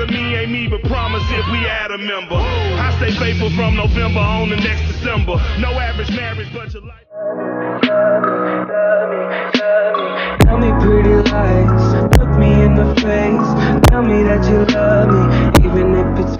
of me ain't me, but promise if we add a member. I stay faithful from November on the next December. No average marriage, but your life. Tell me pretty lies, look me in the face. Tell me that you love me, even if it's